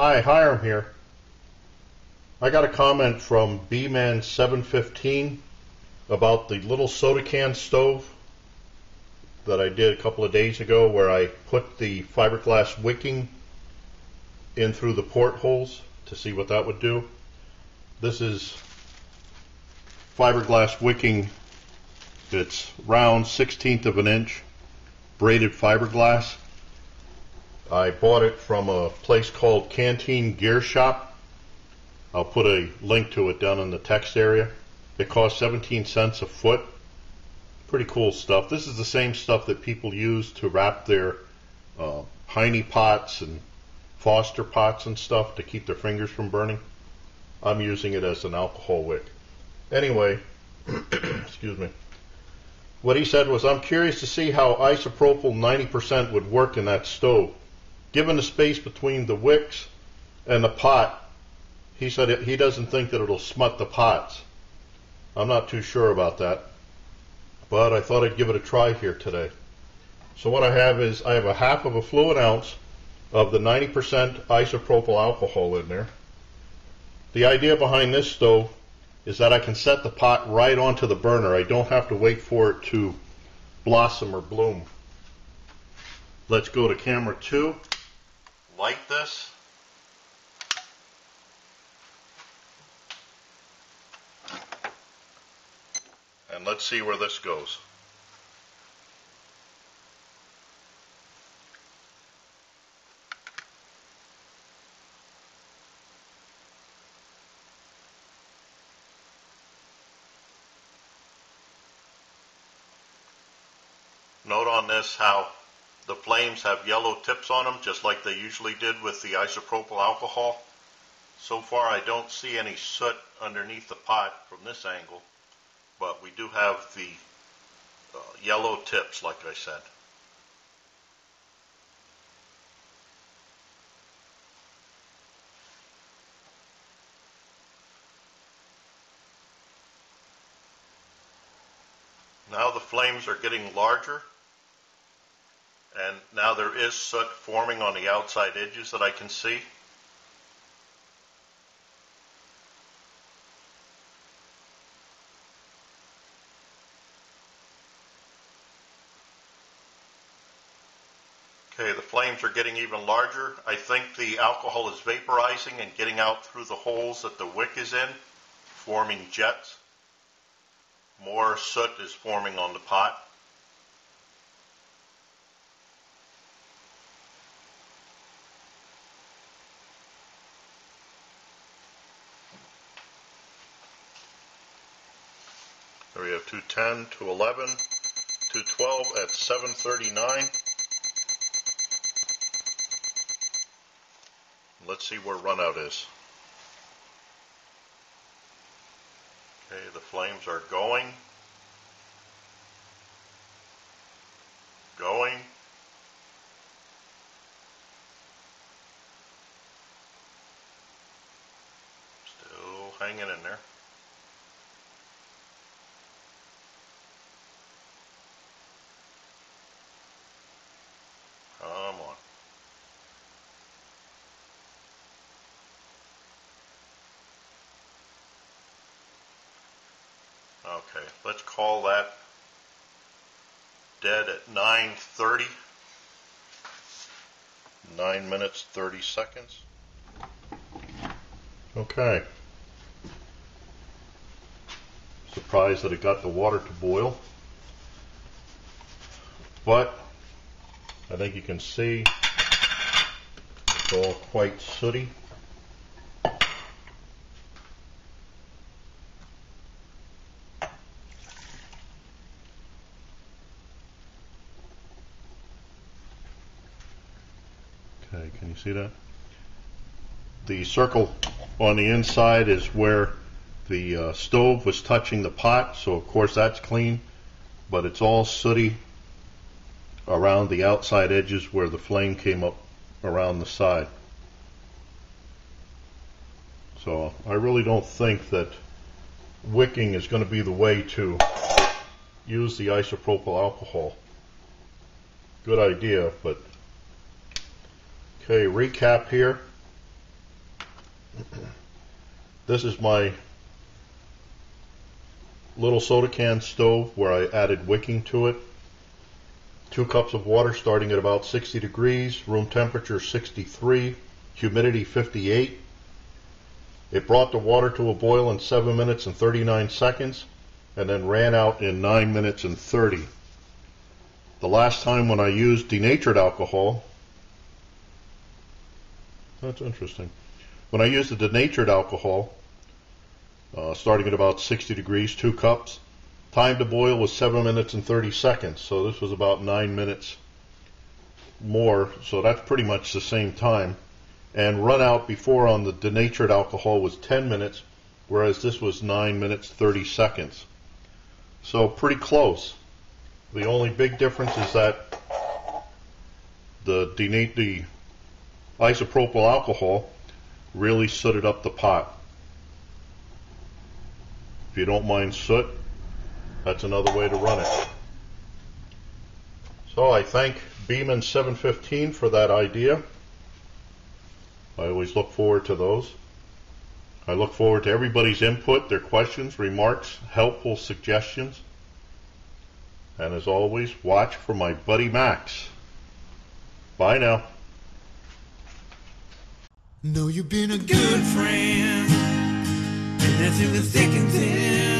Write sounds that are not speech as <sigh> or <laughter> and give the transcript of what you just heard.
Hi, Hiram here. I got a comment from Beeman715 about the little soda can stove that I did a couple of days ago where I put the fiberglass wicking in through the portholes to see what that would do. This is fiberglass wicking. It's round 16th of an inch braided fiberglass. I bought it from a place called Canteen Gear Shop. I'll put a link to it down in the text area. It costs 17 cents a foot. Pretty cool stuff. This is the same stuff that people use to wrap their uh, Heinie pots and Foster pots and stuff to keep their fingers from burning. I'm using it as an alcohol wick. Anyway, <clears throat> excuse me. What he said was, I'm curious to see how isopropyl 90% would work in that stove. Given the space between the wicks and the pot, he said it, he doesn't think that it'll smut the pots. I'm not too sure about that, but I thought I'd give it a try here today. So what I have is I have a half of a fluid ounce of the 90% isopropyl alcohol in there. The idea behind this stove is that I can set the pot right onto the burner. I don't have to wait for it to blossom or bloom. Let's go to camera two, light this. And let's see where this goes. Note on this how the flames have yellow tips on them, just like they usually did with the isopropyl alcohol. So far I don't see any soot underneath the pot from this angle, but we do have the uh, yellow tips, like I said. Now the flames are getting larger and now there is soot forming on the outside edges that I can see. Okay, the flames are getting even larger. I think the alcohol is vaporizing and getting out through the holes that the wick is in, forming jets. More soot is forming on the pot. There we have 210, 211, 212 at 739. Let's see where runout is. Okay, the flames are going. Going. Still hanging in there. Come on. Okay, let's call that dead at 9.30. 9 minutes 30 seconds. Okay. Surprised that it got the water to boil. But I think you can see it's all quite sooty. Okay, can you see that? The circle on the inside is where the uh, stove was touching the pot, so of course that's clean, but it's all sooty around the outside edges where the flame came up around the side. So I really don't think that wicking is going to be the way to use the isopropyl alcohol. Good idea, but okay, recap here. This is my little soda can stove where I added wicking to it. Two cups of water starting at about 60 degrees, room temperature 63, humidity 58. It brought the water to a boil in 7 minutes and 39 seconds and then ran out in 9 minutes and 30. The last time when I used denatured alcohol, that's interesting. When I used the denatured alcohol, uh, starting at about 60 degrees, two cups, time to boil was 7 minutes and 30 seconds, so this was about 9 minutes more, so that's pretty much the same time. And run out before on the denatured alcohol was 10 minutes, whereas this was 9 minutes 30 seconds. So pretty close. The only big difference is that the, the isopropyl alcohol really sooted up the pot. If you don't mind soot, that's another way to run it. So I thank Beeman 715 for that idea. I always look forward to those. I look forward to everybody's input, their questions, remarks, helpful suggestions. And as always, watch for my buddy Max. Bye now. Know you've been a good friend, and that's in the thick and thin.